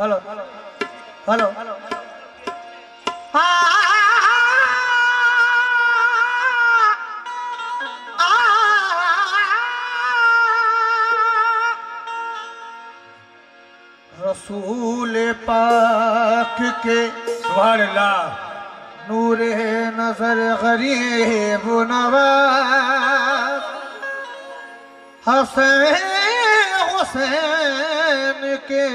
Hello hello रसूल पाक के अल्लाह नूर नज़र गरीब नवाज़। हसैन हुसैन के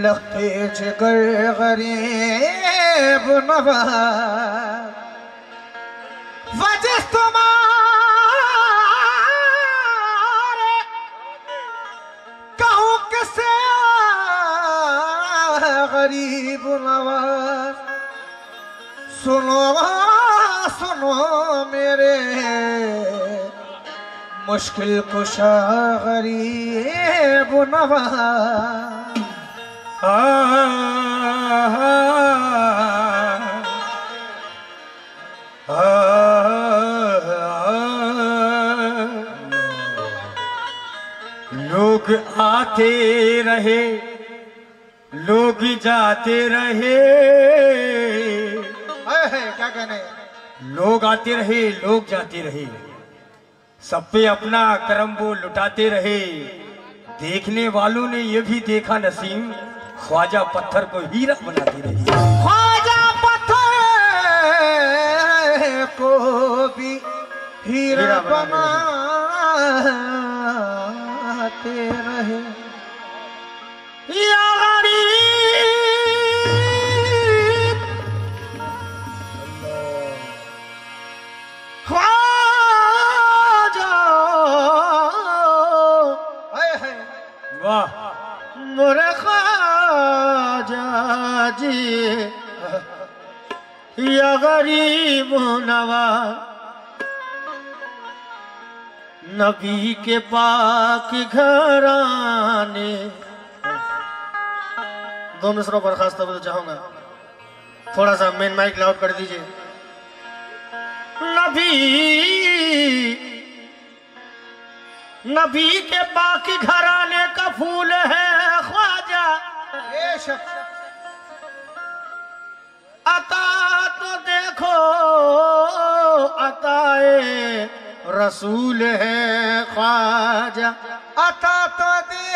लखते जिगर गरीब नवाज़ वजिस तुम्हारे, कहूँ किसे गरीब नवाज़ सुनो सुनो मेरे। मुश्किल कुशा गरीब आ, लोग आते रहे लोग जाते रहे। क्या कहने? लोग आते रहे लोग जाते रहे। सब पे अपना कर्म वो लुटाते रहे। देखने वालों ने ये भी देखा नसीम ख्वाजा पत्थर को हीरा बनाते रहे। ख्वाजा पत्थर को भी हीरा हीरा बनाते रहे। वाह। जी। या गरीब नवा। नबी के पाक घराने। दो मिसरों पर खास तौर चाहूँगा। थोड़ा सा मेन माइक लाउड कर दीजिए। नबी। नबी के पाक घराने फूल है ख्वाजा। अता तो देखो अताए रसूल है ख्वाजा। अता तो देखो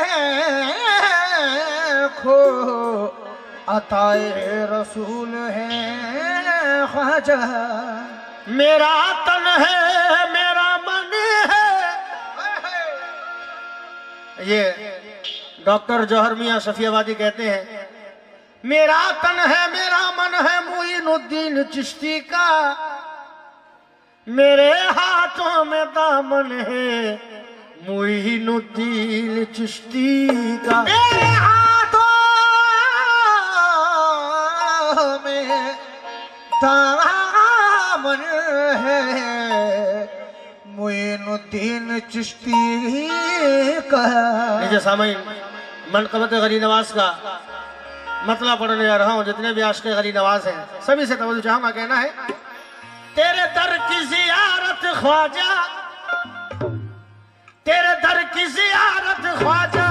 अताए रसूल है ख्वाजा। मेरा तन है मेरा मन है। ये डॉक्टर जौहर मियाँ सफियाबादी कहते हैं, मेरा तन है, मेरा मन है मुइनुद्दीन चिश्ती का। मेरे हाथों में दामन है मुइनुद्दीन चिश्ती का। मेरे हाथों में दामन है मुइनुद्दीन चिश्ती का। सामीन मनकबत गरी नवाज़ का मतलब पढ़ने जा रहा हूँ, जितने भी आश के गरी नवाज़ हैं, सभी से तवज्जो चाहूँगा कहना है, तेरे दर की जियारत ख्वाजा, तेरे दर की जियारत ख्वाजा,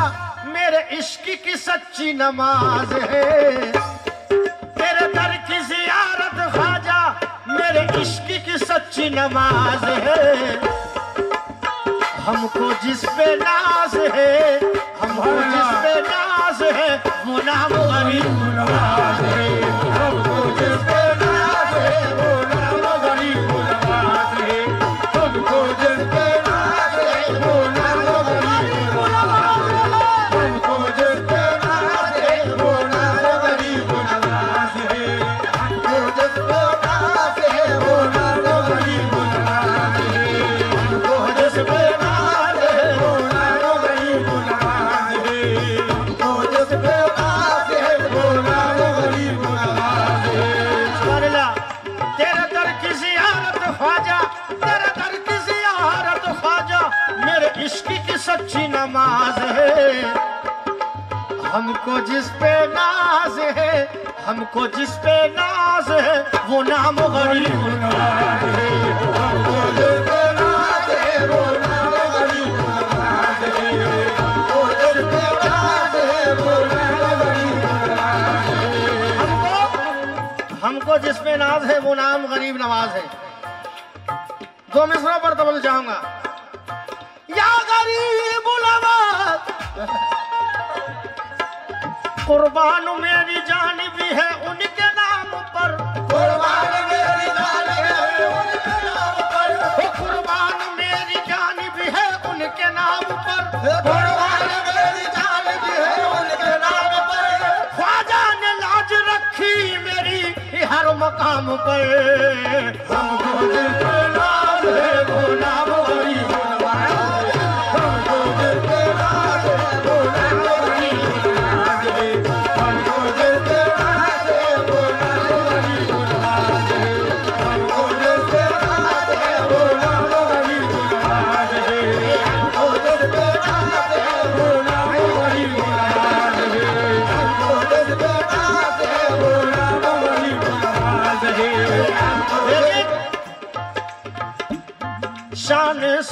मेरे इश्क की सच्ची नमाज़ है। तेरे दर की जियारत ख्वाजा, मेरे इश्क की सच्ची नमाज़ है। हमको जिस पे नाज है हमको जिस पे नाज है वो नाम गरीब है। हमको जिस पे नाज है, हमको जिस पे नाज है, वो नाम गरीब हमको जिस पे नाज है, वो नाम गरीब नवाज़ है। दो मिसरों पर तो तबल जाऊँगा या गरीब कुर्बान मेरी जान भी है उनके नाम पर। कुर्बान मेरी जान है उनके नाम पर। ओ कुर्बान मेरी जान भी है उनके नाम पर। कुर्बान मेरी जान भी है उनके नाम पर। ख्वाजा ने लाज रखी मेरी हर मकाम पर पे नाज है वो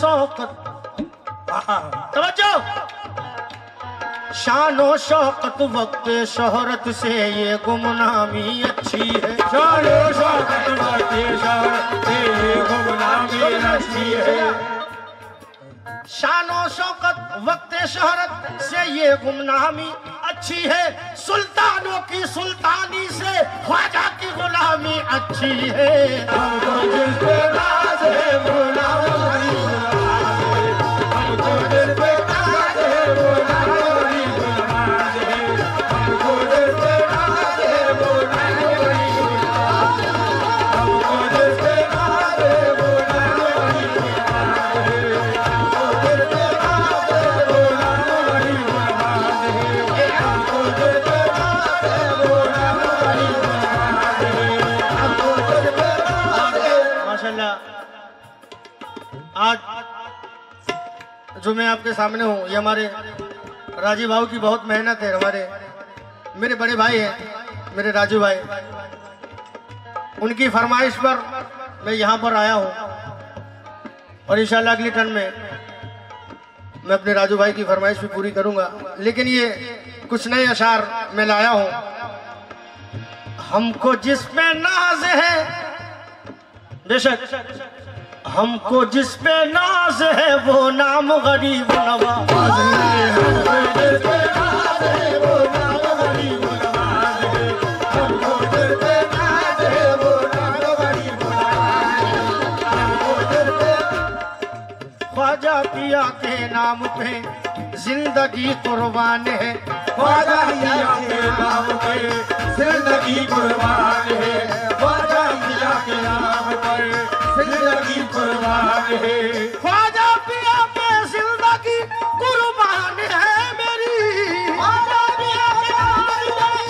शौकत तवज्जो। शानो शौकत वक्त शोहरत से ये गुमनामी अच्छी है। शानो शौकत बाते शहर से ये गुमनामी अच्छी है। शानो शौकत वक्त शोहरत से ये गुमनामी अच्छी है। सुल्तानों की सुल्तानी से ख्वाजा की गुलामी अच्छी है। माशाल्लाह। आज जो मैं आपके सामने हूँ, ये हमारे राजीव भाव की बहुत मेहनत है, हमारे मेरे बड़े भाई हैं, मेरे राजू भाई। उनकी फरमाइश पर मैं यहाँ पर आया हूँ और इंशाल्लाह अगली टर्न में मैं अपने राजू भाई की फरमाइश भी पूरी करूँगा। लेकिन ये कुछ नए अशार मैं लाया हूँ। हमको जिसमें नाज है बेशक, हमको जिस पे नाज है वो नाम गरीब नवाज़ है। ख्वाजा पिया के नाम पे ज़िंदगी कुर्बान है। ख्वाजा मियाँ के नाम पे ज़िंदगी कुर्बान है। के पर ज़िंदगी कुर्बान है। ख्वाजा पिया पे ज़िंदगी कुर्बान है मेरी। ख्वाजा पिया पे ज़िंदगी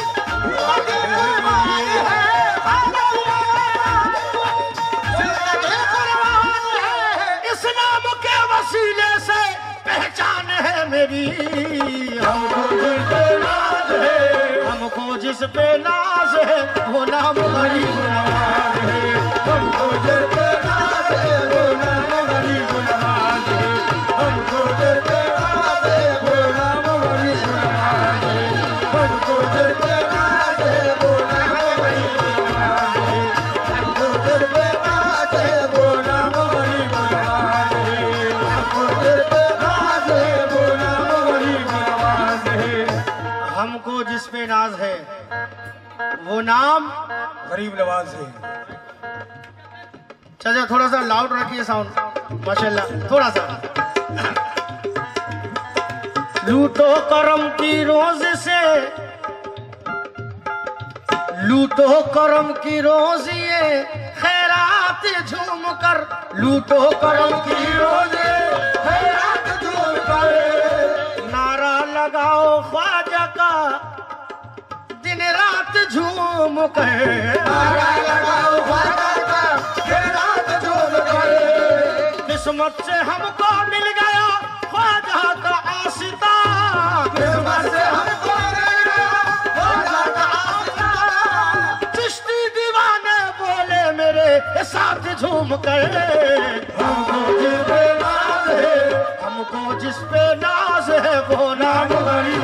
कुर्बान है। ज़िंदगी कुर्बान है। इस नाम के वसीले से पहचान है मेरी। हमको दिल हमको जिस पे नाज है वो नाम गरीब नवाज है। हमको दिल गरीब नवाज़ है। चाचा थोड़ा सा लाउड रखिए साउंड माशाल्लाह, थोड़ा सा। लूटो करम की रोज से, लूटो करम की रोज ये खैरात झूम कर, लूटो करम की रोज खैरात झूम कर। नारा लगाओ ख्वाजा का झूम कर। नारा लगाओ ख्वाजा का खैरात झूम कर किस्मत से हमको मिल गया ख्वाजा का। चिश्ती दीवाने बोले मेरे साथ झूम कर। हमको जिस पे नाज है वो नाम। गरीब